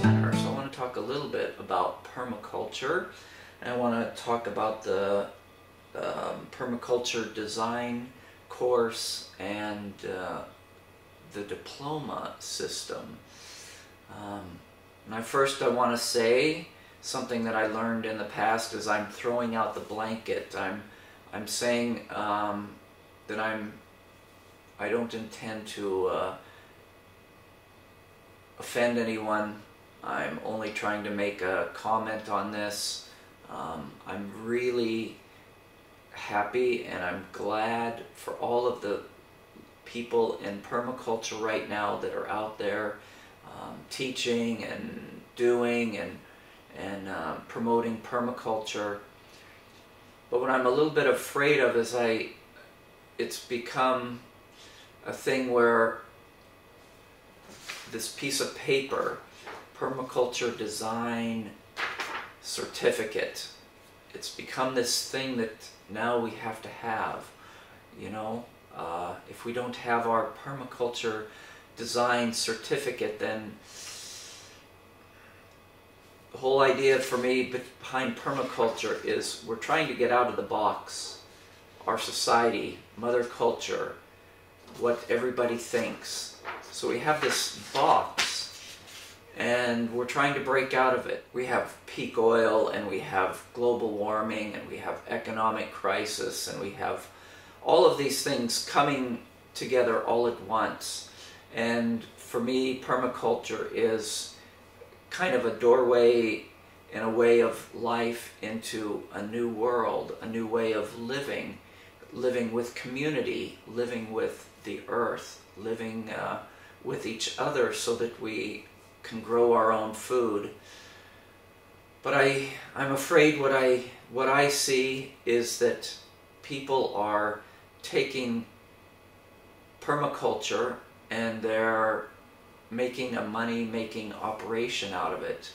So I want to talk a little bit about permaculture. And I want to talk about the um, permaculture design course and uh, the diploma system. Um, and first I want to say something that I learned in the past is I'm throwing out the blanket. I'm I'm saying um, that I'm I don't intend to uh, offend anyone. I'm only trying to make a comment on this. Um, I'm really happy and I'm glad for all of the people in permaculture right now that are out there um, teaching and doing and and uh, promoting permaculture. But what I'm a little bit afraid of is I, it's become a thing where this piece of paper, permaculture design certificate, it's become this thing that now we have to have, you know. Uh, if we don't have our permaculture design certificate, then the whole idea for me behind permaculture is we're trying to get out of the box. Our society, mother culture, what everybody thinks. So we have this box and we're trying to break out of it. We have peak oil and we have global warming and we have economic crisis and we have all of these things coming together all at once. And for me, permaculture is kind of a doorway and a way of life into a new world, a new way of living, living with community, living with the earth, living uh, with each other so that we can grow our own food. But I, I'm afraid what I, what I see is that people are taking permaculture and they're making a money-making operation out of it.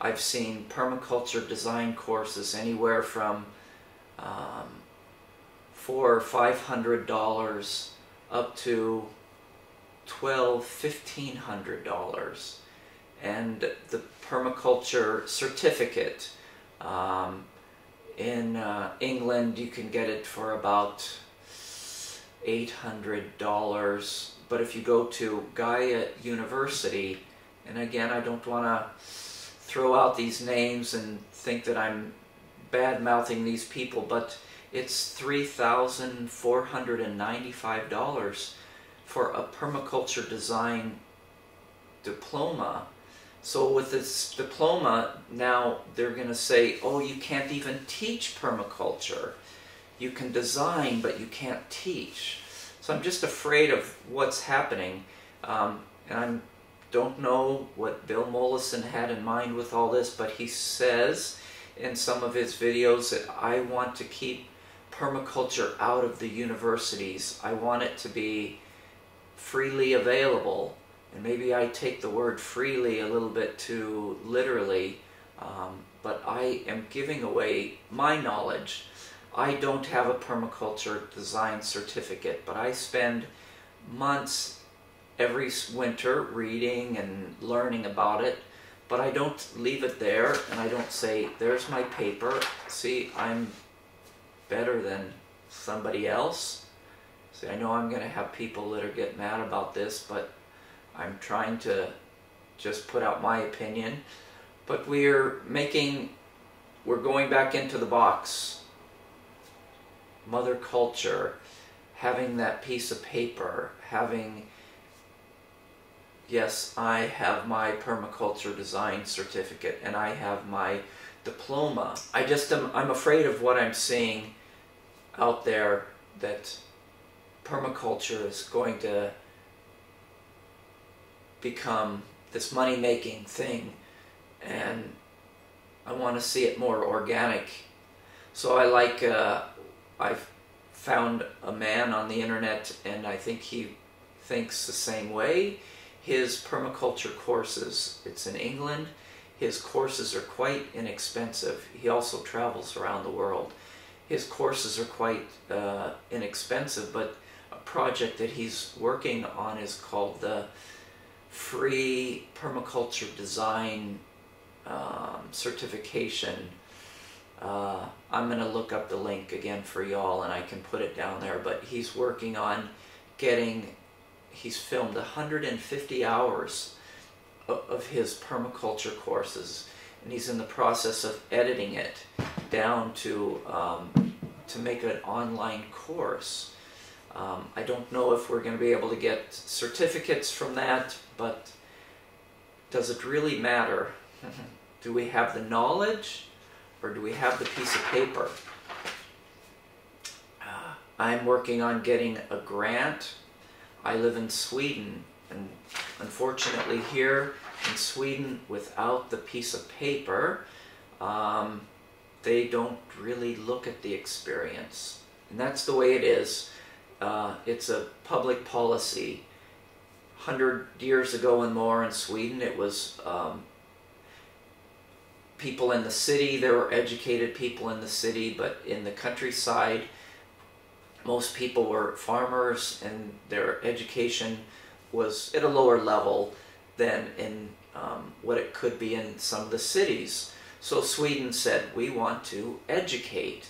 I've seen permaculture design courses anywhere from um, four or five hundred dollars up to twelve, fifteen hundred dollars, and the permaculture certificate um, in uh, England you can get it for about eight hundred dollars. But if you go to Gaia University, and again, I don't want to throw out these names and think that I'm bad-mouthing these people, but it's $3,495 for a permaculture design diploma. So with this diploma, now they're going to say, oh, you can't even teach permaculture. You can design, but you can't teach. So I'm just afraid of what's happening. Um, and I don't know what Bill Mollison had in mind with all this, but he says in some of his videos that I want to keep permaculture out of the universities. I want it to be freely available. And maybe I take the word freely a little bit too literally, um, but I am giving away my knowledge I don't have a permaculture design certificate, but I spend months every winter reading and learning about it, but I don't leave it there and I don't say, there's my paper, see, I'm better than somebody else. See, I know I'm going to have people that are get mad about this, but I'm trying to just put out my opinion. But we're making, we're going back into the box mother culture, having that piece of paper, having, yes, I have my permaculture design certificate and I have my diploma. I just am, I'm afraid of what I'm seeing out there that permaculture is going to become this money-making thing and I want to see it more organic. So I like uh, I found a man on the internet and I think he thinks the same way. His permaculture courses, it's in England, his courses are quite inexpensive. He also travels around the world. His courses are quite uh, inexpensive, but a project that he's working on is called the Free Permaculture Design um, Certification. Uh, I'm going to look up the link again for y'all and I can put it down there, but he's working on getting, he's filmed 150 hours of, of his permaculture courses and he's in the process of editing it down to um, to make an online course. Um, I don't know if we're going to be able to get certificates from that, but does it really matter? do we have the knowledge or do we have the piece of paper? Uh, I'm working on getting a grant. I live in Sweden, and unfortunately, here in Sweden, without the piece of paper, um, they don't really look at the experience. And that's the way it is. Uh, it's a public policy. 100 years ago and more in Sweden, it was um, people in the city, there were educated people in the city, but in the countryside, most people were farmers and their education was at a lower level than in um, what it could be in some of the cities. So Sweden said, we want to educate.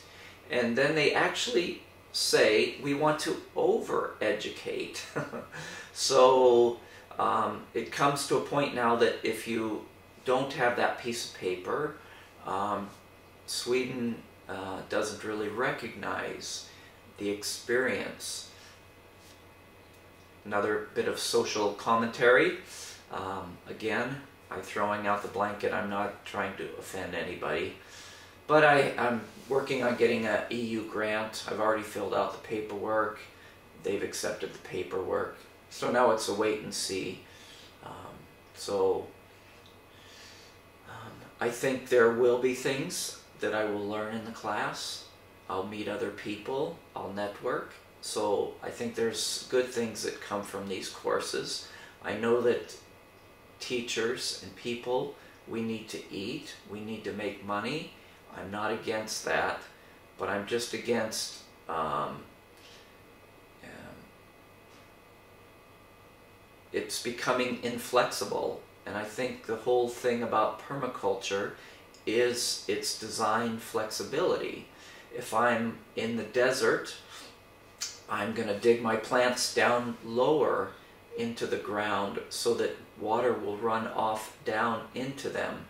And then they actually say, we want to over-educate. so um, it comes to a point now that if you don't have that piece of paper, um, Sweden uh, doesn't really recognize the experience. Another bit of social commentary. Um, again, I'm throwing out the blanket. I'm not trying to offend anybody. But I, I'm working on getting a EU grant. I've already filled out the paperwork. They've accepted the paperwork. So now it's a wait and see. Um, so um, I think there will be things that I will learn in the class. I'll meet other people. I'll network. So I think there's good things that come from these courses. I know that teachers and people, we need to eat, we need to make money. I'm not against that, but I'm just against um, um, it's becoming inflexible. And I think the whole thing about permaculture is its design flexibility. If I'm in the desert, I'm going to dig my plants down lower into the ground so that water will run off down into them.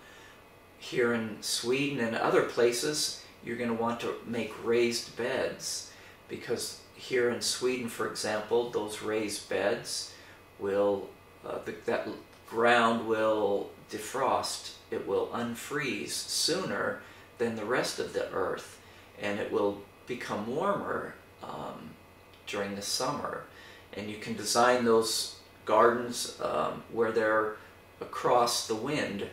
Here in Sweden and other places, you're going to want to make raised beds because here in Sweden, for example, those raised beds will, uh, the, that ground will defrost, it will unfreeze sooner than the rest of the earth and it will become warmer um, during the summer. And you can design those gardens um, where they're across the wind.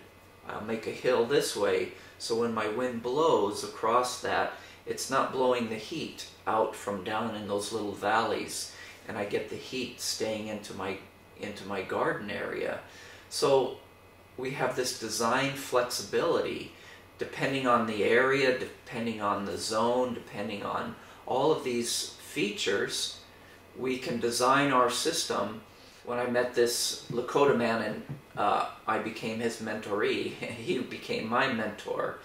I'll make a hill this way so when my wind blows across that, it's not blowing the heat out from down in those little valleys and I get the heat staying into my into my garden area. So we have this design flexibility depending on the area, depending on the zone, depending on all of these features, we can design our system when I met this Lakota man and uh, I became his mentoree, he became my mentor.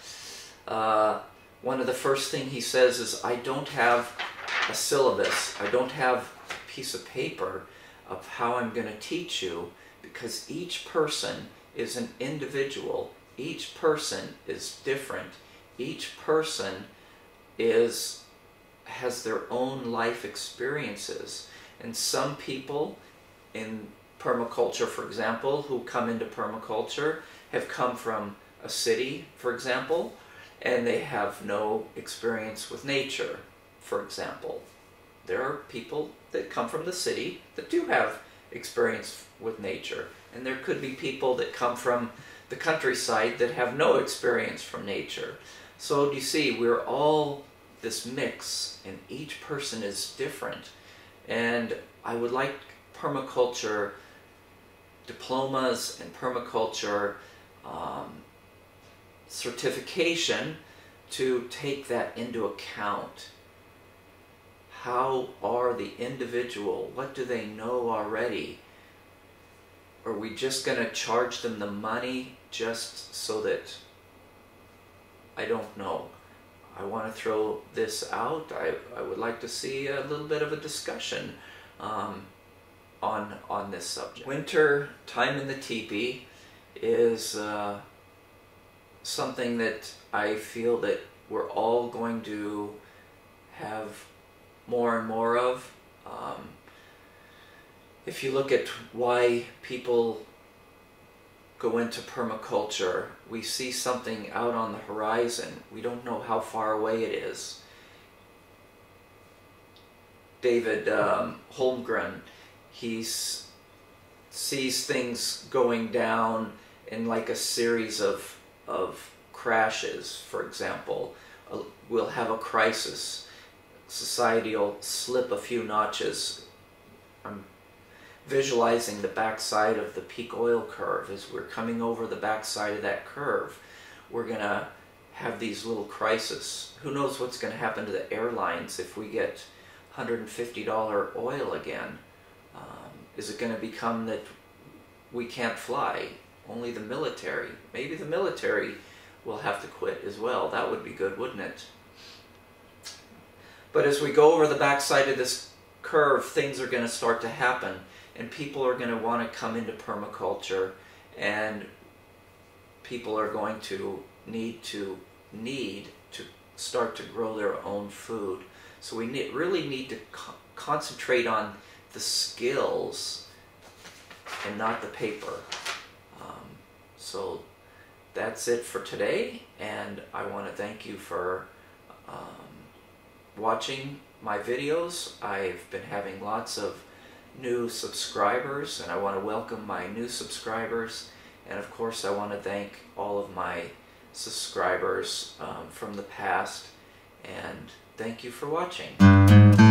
Uh, one of the first thing he says is, I don't have a syllabus, I don't have a piece of paper of how I'm going to teach you because each person is an individual, each person is different, each person is has their own life experiences. And some people in permaculture, for example, who come into permaculture have come from a city, for example, and they have no experience with nature, for example. There are people that come from the city that do have experience with nature, and there could be people that come from the countryside that have no experience from nature. So you see, we're all this mix, and each person is different. And I would like permaculture diplomas and permaculture um, certification to take that into account. how are the individual, what do they know already? Are we just going to charge them the money just so that I don't know. I want to throw this out. I, I would like to see a little bit of a discussion um, on on this subject. Winter time in the teepee is uh, something that I feel that we're all going to have more and more of. Um, if you look at why people go into permaculture, we see something out on the horizon. We don't know how far away it is. David um, Holmgren, he sees things going down in like a series of, of crashes, for example. We'll have a crisis. Society will slip a few notches. I'm visualizing the backside of the peak oil curve as we're coming over the backside of that curve we're going to have these little crises who knows what's going to happen to the airlines if we get $150 oil again is it going to become that we can't fly? Only the military. Maybe the military will have to quit as well. That would be good wouldn't it? But as we go over the backside of this curve things are going to start to happen and people are going to want to come into permaculture and people are going to need to need to start to grow their own food. So we need, really need to co concentrate on the skills and not the paper. Um, so that's it for today and I want to thank you for um, watching my videos. I've been having lots of new subscribers and I want to welcome my new subscribers. And of course I want to thank all of my subscribers um, from the past and thank you for watching.